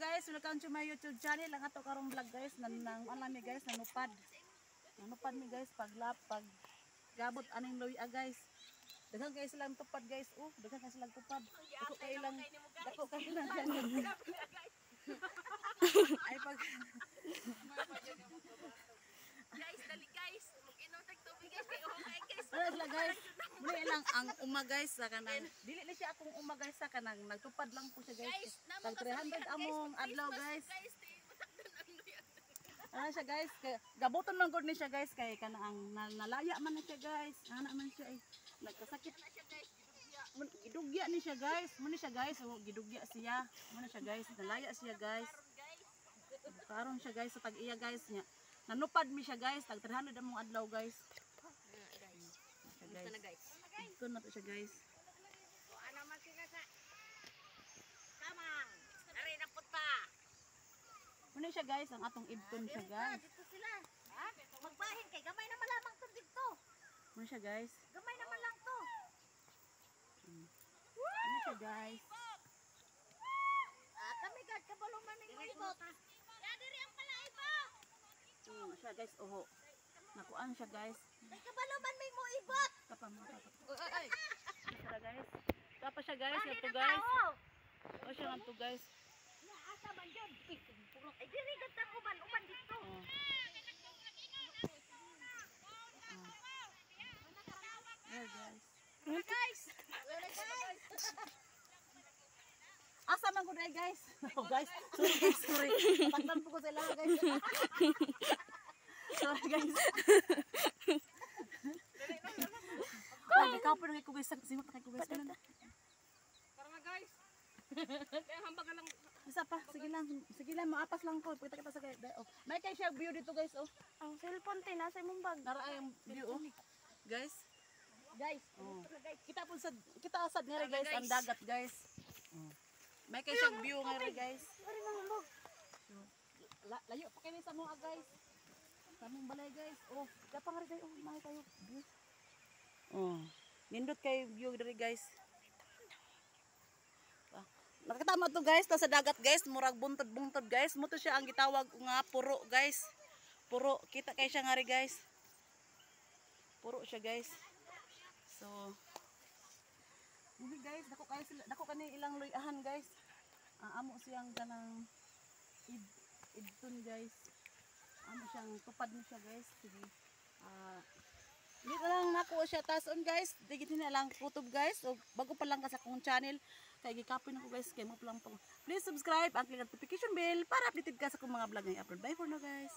guys, welcome to my YouTube channel. Ang ato karong vlog guys, nan nang alam mi guys, nanupad. Nanupad mi guys paglap pag gabot aning luya guys. Daghang kay silang tupad guys. Oh, daghang kay silang tupad. Dako kay ilang dako kay ilang Ay pag Guys, dali guys. Mag-inom tag tubig guys. Kaya okay guys. Muli lang ang uma guys sa kanang dili na siya akong uma guys sa kanang nagtupad lang po siya guys. Guys, Tag 300 among adlaw guys. Ang. Ano siya guys, kay gabuton man gud ni siya guys kay kanang na, nalaya man na siya guys. Ana man siya ay nagkasakit. Na siya guys. gidugya. Ni siya guys. Muna siya guys, oh, gidugya siya. Muna siya guys, nalaya siya guys. Karon siya guys sa tag-iya guys niya. Nanupad mi siya guys, tag 300 among adlaw guys. Siya, Gusto na guys. guys. Na to siya guys. O ano man sila sa... Kamang. Dari na puta. Muna siya guys, ang atong ibton siya guys. Dito sila. Ha? Magbahin kay. Gamay naman lamang to dito. Muna siya guys. Gamay naman lang to. Muna siya guys. Ah, kami gad kabalo man ning ibot. Ya diri ang palaibo. Hmm, siya guys, oho. Nakuan siya guys. Kay kabalo man may mo ibot. Kapa mo, kapa. Ay, siya guys. Kapa siya guys, ito guys. O siya nga to guys. Ya asa man jud. Ay diri gad ta uban uban dito. Oh. There guys. Wala guys. Asa man dai guys? Oh guys, sorry guys, sorry. Patagdan po ko sila guys. sorry guys. Oh, nagkapo na kay ko guys. Simot na. Ano? Tara na guys. Kaya hambag lang. Isa pa, sige lang. Sige lang, maapas lang ko. Pagkita kita sa guys. Oh. May kay siya view dito guys. Oh. Ang cellphone tin nasa imong bag. Nara ay ang view oh. Guys. Guys. Oh. Kita po sa kita asad nila guys, ang dagat guys. Oh. May kay siyang view ngayon guys. Layo pa kayo sa mga guys. Sa mong balay guys. Oh, dapat nga rin kayo. Oh, kayo. View. Oh. Nindot kay view diri guys. Ah, Nakatama to guys, ta sa dagat guys, murag buntod-buntod guys. Mo to siya ang gitawag nga puro guys. Puro, kita kay siya nga rin guys. Puro siya guys. So, hindi guys, dako kayo sila, dako kani ilang luyahan guys. Ah, amo siyang kanang id idton guys. Amo siyang tupad mo siya guys. Sige. Ah, dito lang nako siya tason guys. Digit na lang kutob guys. O bago pa lang ka sa akong channel. Kaya gikapin ako guys. Kaya mo pa lang po. Please subscribe ang click notification bell para updated ka sa akong mga vlog na i-upload. Bye for now guys.